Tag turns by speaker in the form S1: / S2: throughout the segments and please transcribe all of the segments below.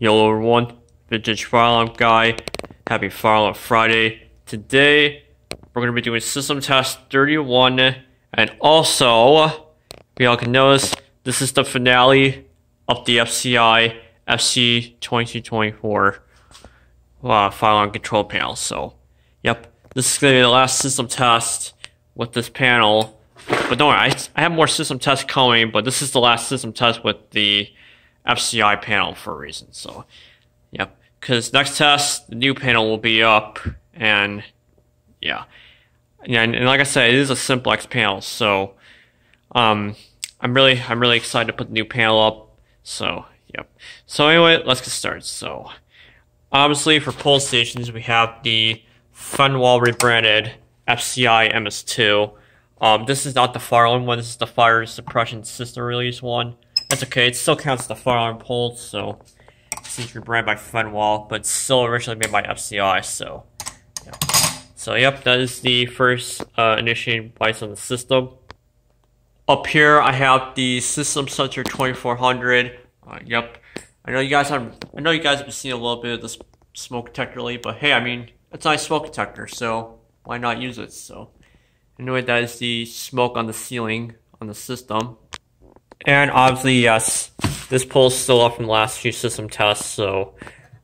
S1: Yellow everyone, Vintage Fire Alarm Guy. Happy Fire Alarm Friday. Today, we're going to be doing System Test 31, and also, if y'all can notice, this is the finale of the FCI FC 2224 uh, Fire Alarm Control Panel. So, yep, this is going to be the last system test with this panel. But don't worry, I, I have more system tests coming, but this is the last system test with the FCI panel for a reason. So, yep. Because next test, the new panel will be up, and yeah, and, and like I said, it is a simplex panel. So, um, I'm really, I'm really excited to put the new panel up. So, yep. So anyway, let's get started. So, obviously for pull stations, we have the Fenwal rebranded FCI MS2. Um, this is not the fire alarm one. This is the fire suppression system release one. That's okay. It still counts the fire alarm pulls, so it's rebranded by Fenwal, but still originally made by FCI. So, yeah. so yep, that is the first uh, initiating device on the system. Up here, I have the System Sensor 2400. Uh, yep, I know you guys have. I know you guys have seeing a little bit of this smoke detector lately, but hey, I mean, it's a nice smoke detector, so why not use it? So, anyway, that is the smoke on the ceiling on the system. And obviously, yes, this pull is still up from the last few system tests, so,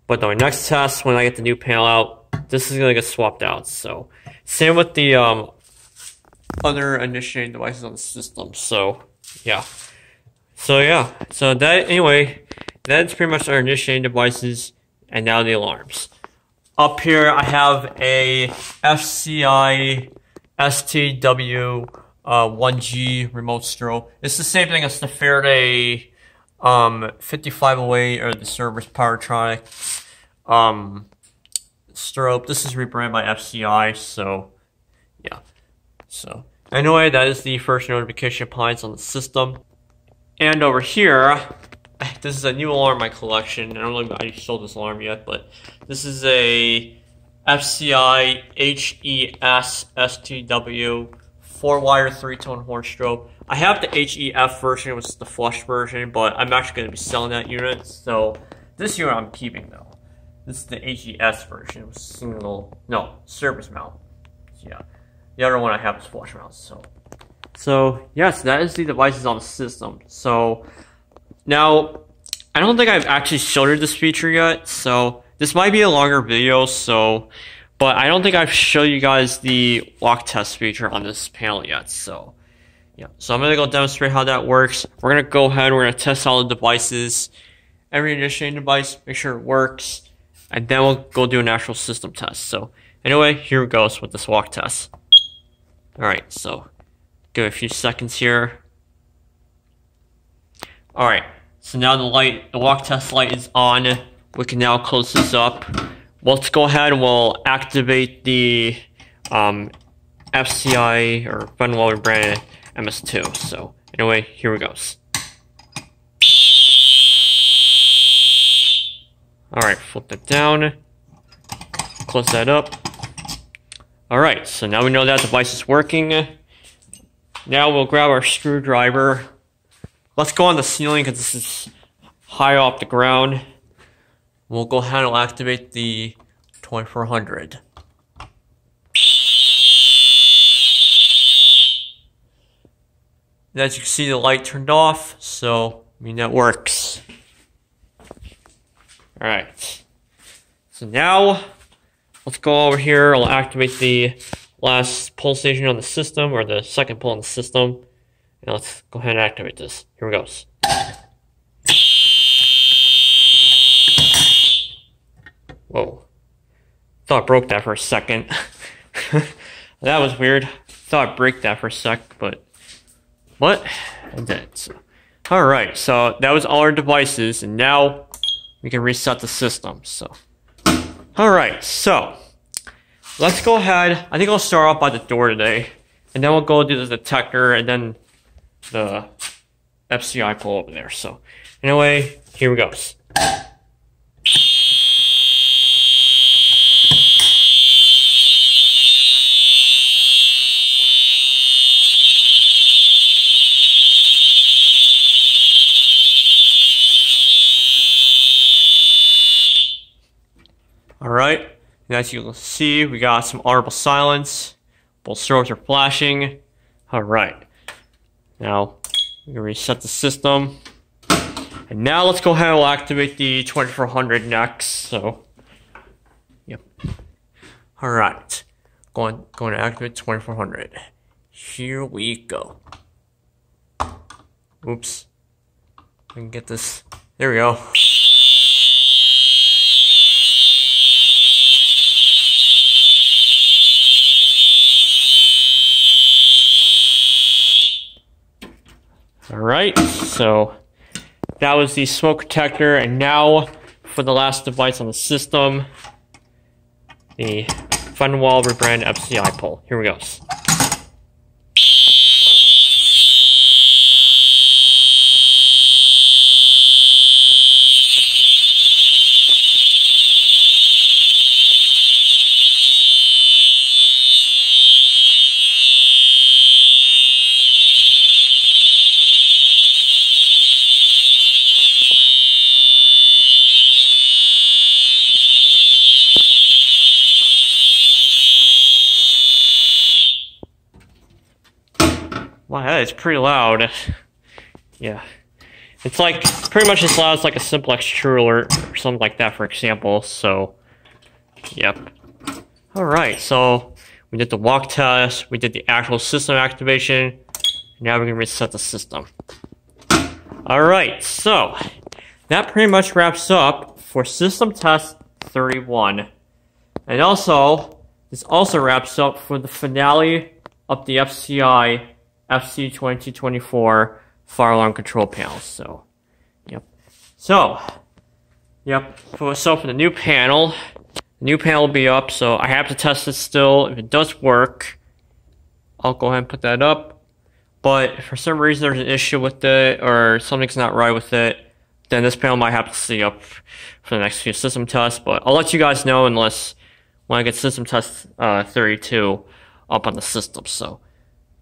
S1: but the next test, when I get the new panel out, this is gonna get swapped out, so. Same with the, um, other initiating devices on the system, so, yeah. So yeah, so that, anyway, that's pretty much our initiating devices, and now the alarms. Up here, I have a FCI STW uh, 1G remote strobe. It's the same thing as the Faraday um, 5508 or the Cerberus Pyrotronic um, strobe. This is rebranded by FCI, so yeah. So anyway, that is the first notification appliance on the system. And over here, this is a new alarm in my collection. I don't know if I sold this alarm yet, but this is a FCI HES STW four wire three tone horn strobe. I have the HEF version, which is the flush version, but I'm actually going to be selling that unit. So this unit I'm keeping though. This is the HES version, single no service mount. Yeah, the other one I have is flush mount. So, so yes, that is the devices on the system. So now I don't think I've actually you this feature yet. So this might be a longer video. So but I don't think I've showed you guys the walk test feature on this panel yet, so yeah. So I'm gonna go demonstrate how that works. We're gonna go ahead, we're gonna test all the devices, every initiating device, make sure it works, and then we'll go do an actual system test. So anyway, here goes with this walk test. Alright, so give it a few seconds here. Alright, so now the light, the walk test light is on. We can now close this up let's go ahead and we'll activate the um, FCI or Fenwal brand MS2. So anyway, here we goes. Alright, flip that down. Close that up. Alright, so now we know that device is working. Now we'll grab our screwdriver. Let's go on the ceiling because this is high off the ground. We'll go ahead and activate the 2400. as you can see, the light turned off, so I mean that works. Alright. So now, let's go over here. I'll activate the last pull station on the system, or the second pull on the system. And let's go ahead and activate this. Here we go. Thought I broke that for a second. that was weird. Thought I'd break that for a sec, but what? I did. So. Alright, so that was all our devices, and now we can reset the system. So, alright, so let's go ahead. I think I'll start off by the door today, and then we'll go do the detector, and then the FCI pull over there. So, anyway, here we go. All right, and as you can see, we got some audible silence. Both strobes are flashing. Alright. Now, we reset the system. And now let's go ahead and activate the 2400 next. So, yep. Alright. Going, going to activate 2400. Here we go. Oops. I can get this. There we go. Alright, so that was the smoke detector, and now for the last device on the system, the Fenwal rebrand FCI pole. Here we go. Wow, that is pretty loud. Yeah. It's like pretty much as loud as like a simplex true alert or something like that, for example. So, yep. Alright, so we did the walk test, we did the actual system activation. Now we're gonna reset the system. Alright, so that pretty much wraps up for system test 31. And also, this also wraps up for the finale of the FCI FC 2024 fire alarm control panels. So, yep. So, yep. For, so for the new panel, the new panel will be up. So I have to test it still. If it does work, I'll go ahead and put that up. But for some reason there's an issue with it or something's not right with it, then this panel might have to stay up for the next few system tests. But I'll let you guys know unless when I get system test uh, 32 up on the system. So.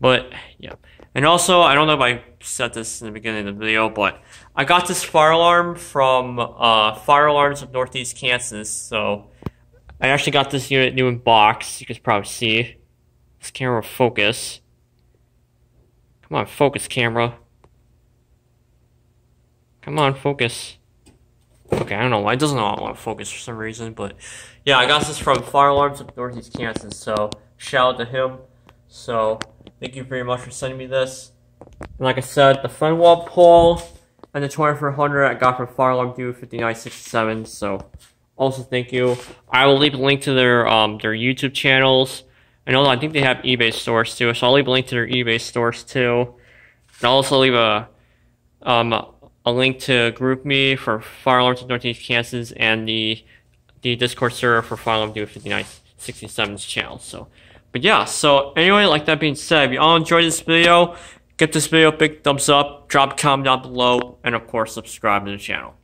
S1: But, yeah. And also, I don't know if I said this in the beginning of the video, but I got this fire alarm from uh, Fire Alarms of Northeast Kansas. So, I actually got this unit new in box. You can probably see. This camera focus. Come on, focus camera. Come on, focus. Okay, I don't know why. It doesn't want to focus for some reason, but yeah, I got this from Fire Alarms of Northeast Kansas. So, shout out to him. So, Thank you very much for sending me this. And like I said, the Fenwal pole and the 2400 I got from Alarm Dude 5967. So also thank you. I will leave a link to their um their YouTube channels. And also I think they have eBay stores too, so I'll leave a link to their eBay stores too. And I'll also leave a um a link to GroupMe for Fire of Northeast Kansas and the the Discord server for Fire Alarm Dude 5967's channel. So but yeah, so anyway, like that being said, if you all enjoyed this video, give this video a big thumbs up, drop a comment down below, and of course subscribe to the channel.